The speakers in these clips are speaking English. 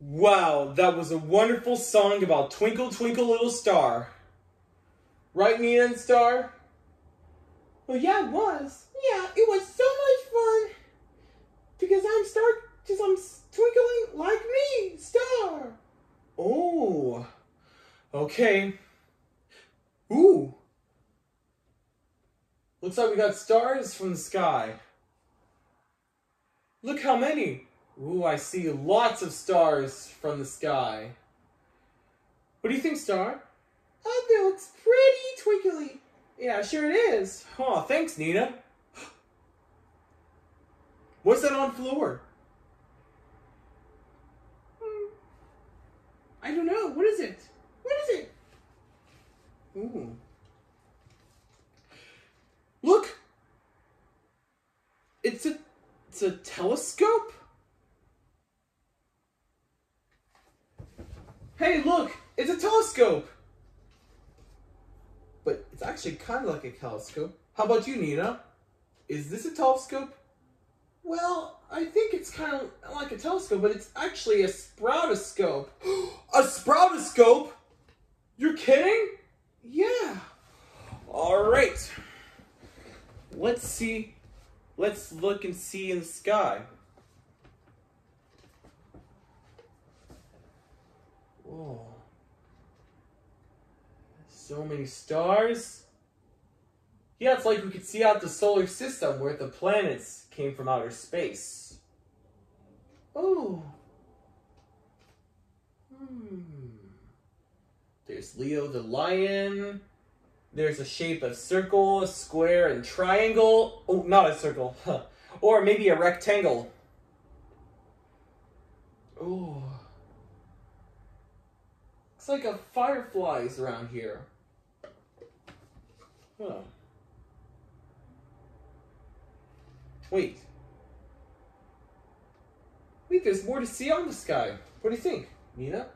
Wow, that was a wonderful song about Twinkle Twinkle Little Star. Right, Nina and Star? Well, yeah, it was. Yeah, it was so much fun. Because I'm star, because I'm twinkling like me, Star. Oh, okay. Ooh. Looks like we got stars from the sky. Look how many. Ooh, I see lots of stars from the sky. What do you think, Star? Oh, that looks pretty twinkly. Yeah, sure it is. Oh, thanks, Nina. What's that on floor? Hmm. I don't know. What is it? What is it? Ooh. Look! It's a it's a telescope? Hey, look! It's a telescope! But it's actually kind of like a telescope. How about you, Nina? Is this a telescope? Well, I think it's kind of like a telescope, but it's actually a sproutoscope. a sproutoscope? You're kidding? Yeah. All right. Let's see. Let's look and see in the sky. Whoa. So many stars. Yeah, it's like we could see out the solar system where the planets came from outer space. Oh. Hmm. There's Leo the lion. There's a shape of circle, a square, and triangle. Oh, not a circle. or maybe a rectangle. Oh. Looks like a fireflies around here. Huh. Wait. Wait, there's more to see on the sky. What do you think, Nina?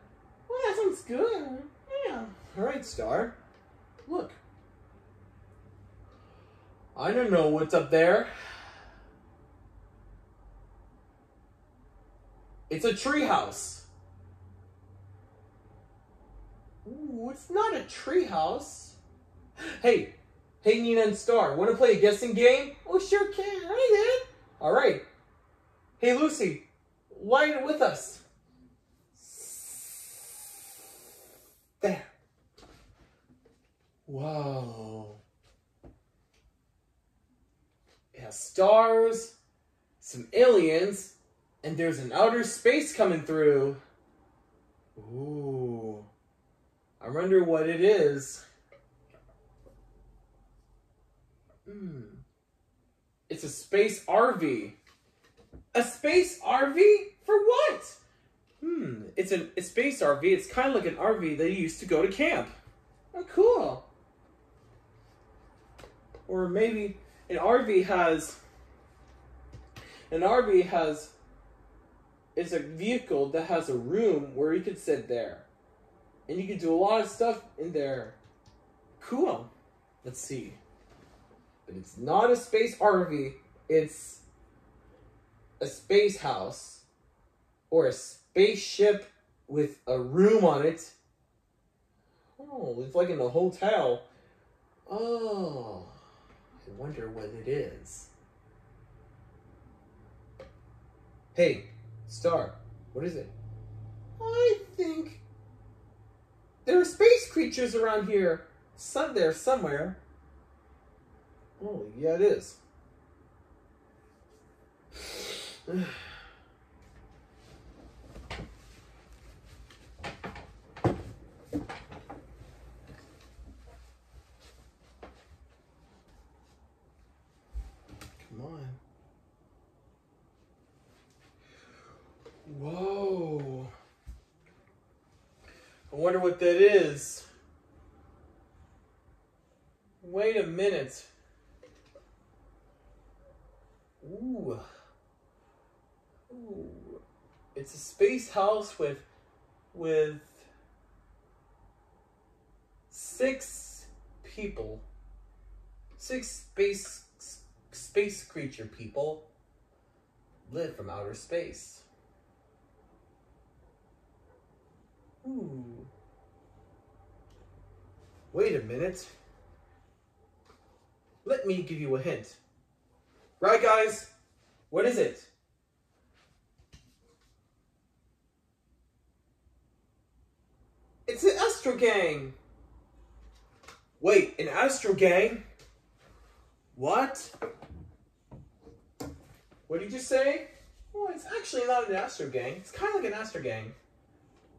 Well, that sounds good. Yeah. All right, Star. Look. I don't know what's up there. It's a treehouse. Ooh, it's not a treehouse. Hey, hey Nina and Star, want to play a guessing game? Oh, sure can. I did. All right. Hey Lucy, line it with us. There. Whoa. It has stars, some aliens, and there's an outer space coming through. Ooh. I wonder what it is. Hmm. It's a space RV. A space RV? For what? Hmm. It's a, a space RV. It's kind of like an RV that you used to go to camp. Oh, cool. Or maybe an RV has an RV has It's a vehicle that has a room where you could sit there. And you can do a lot of stuff in there. Cool. Let's see. But it's not a space RV, it's a space house or a spaceship with a room on it. Oh, it's like in a hotel. Oh, I wonder what it is. Hey, Star, what is it? I think there are space creatures around here. Some there somewhere. Oh, yeah, it is. Come on. Whoa. I wonder what that is. Wait a minute. Ooh. Ooh. It's a space house with with six people. Six space space creature people live from outer space. Ooh. Wait a minute. Let me give you a hint. Right, guys? What is it? It's an Astro Gang. Wait, an Astro Gang? What? What did you say? Well, it's actually not an Astro Gang. It's kind of like an Astro Gang.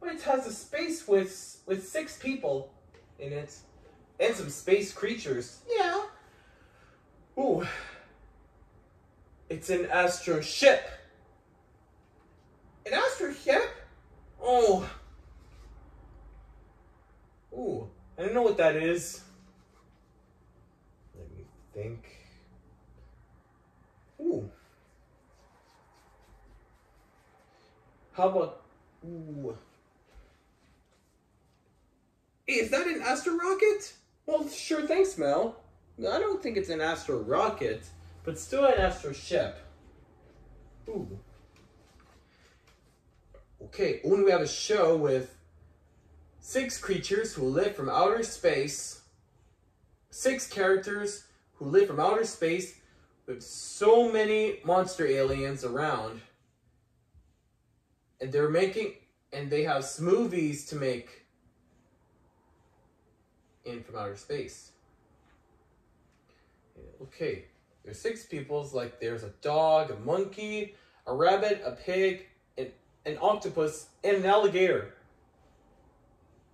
But it has a space with with six people in it, and some space creatures. Yeah. Ooh. It's an Astro ship. An Astro ship? Oh. Ooh, I don't know what that is. Let me think. Ooh. How about ooh? Is that an astro rocket? Well, sure, thanks, Mel. I don't think it's an astro rocket, but still an astro ship. Ooh. Okay, when we have a show with six creatures who live from outer space, six characters who live from outer space with so many monster aliens around. And they're making, and they have smoothies to make in from outer space. Okay, there's six peoples, like there's a dog, a monkey, a rabbit, a pig, an, an octopus, and an alligator.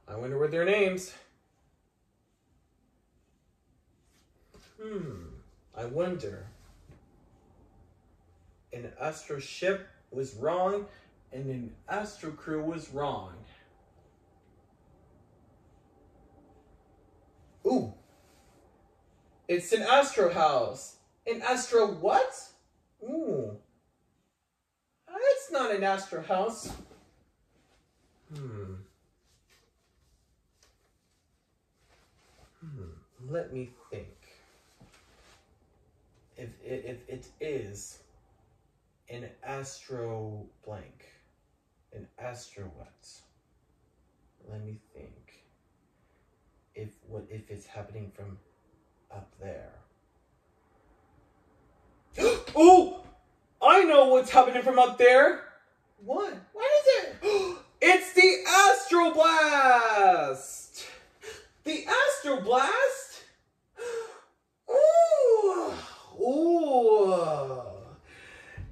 I wonder what their names. Hmm, I wonder. An astro ship was wrong, and an astro crew was wrong. Ooh. It's an astro house. An astro what? Ooh. It's not an astro house. Hmm. Hmm. Let me think. If it, if it is an astro blank, an astro what? Let me think. If what if it's happening from up there? oh, I know what's happening from up there. What? What is it? It's the Astro Blast! The Astro Blast? Ooh! Ooh!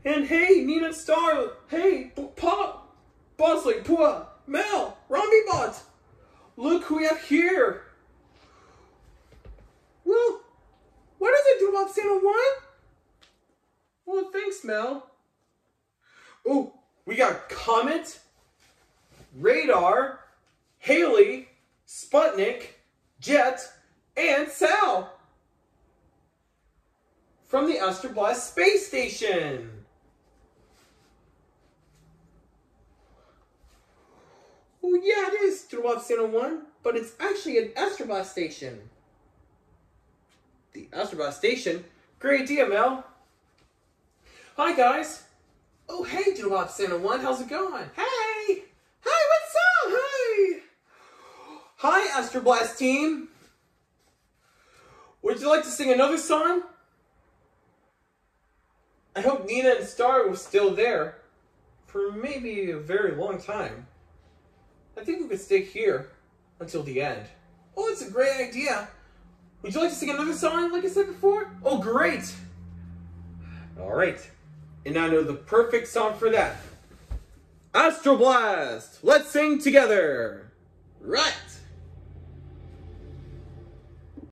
And hey, Nina Star, hey, Pop, Bosley, Pua, Mel, Rombybot, look who we have here. Well, One? Well, thanks, Mel. Oh, we got Comet, Radar, Halley, Sputnik, Jet, and Sal from the Astroblast Space Station. Oh yeah, it is Drop Santa One, but it's actually an Astrobot station. The Astroblast Station? Great idea, Mel. Hi, guys. Oh, hey, Drop Santa One. How's it going? Hey! Hi, what's up? Hi! Hi, Astroblast team. Would you like to sing another song? I hope Nina and Star were still there for maybe a very long time. I think we could stay here until the end. Oh, it's a great idea. Would you like to sing another song like I said before? Oh, great. All right. And I know the perfect song for that. Astro Blast! Let's sing together! Right!